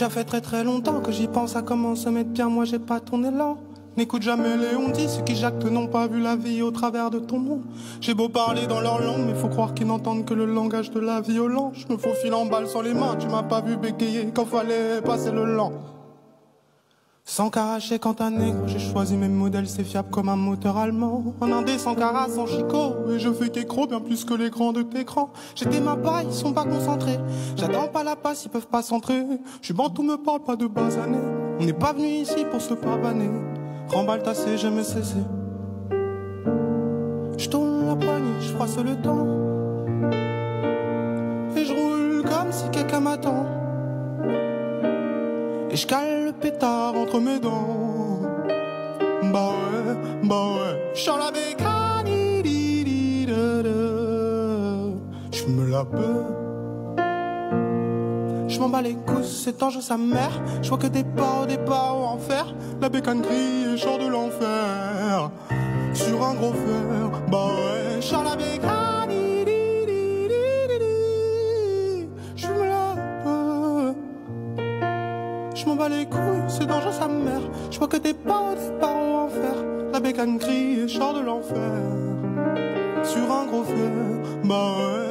Ça fait très très longtemps que j'y pense à comment se mettre bien, moi j'ai pas ton élan. N'écoute jamais les on dit ceux qui jactent n'ont pas vu la vie au travers de ton nom. J'ai beau parler dans leur langue, mais faut croire qu'ils n'entendent que le langage de la violence. Je me faufile en balle sans les mains, tu m'as pas vu bégayer quand fallait passer le lent. Sans caracher quand un négro, j'ai choisi mes modèles, c'est fiable comme un moteur allemand. En indé sans cara, sans chicot, et je fais qu'écro bien plus que les grands de t'écran. J'étais ma paille, ils sont pas concentrés. J'attends pas la passe, ils peuvent pas s'entrer. Je suis tout me parle pas de bas années. On n'est pas venu ici pour se pavaner. Remballe tassé, me cessé. Je la poignée, je froisse le temps. Je cale le pétard entre mes dents. Bah ouais, bah ouais. J'en la Je me la peux. Je m'en bats les couilles, c'est jeu sa mère. Je vois que des pas au départ au enfer. La bécane crie et de l'enfer. Sur un gros fer, bah ouais, chant la bécane. Je m'en bats les couilles, c'est dangereux sa mère. Je vois que des pas des parents en enfer. La bécane crie et chante de l'enfer. Sur un gros fer, bah ouais.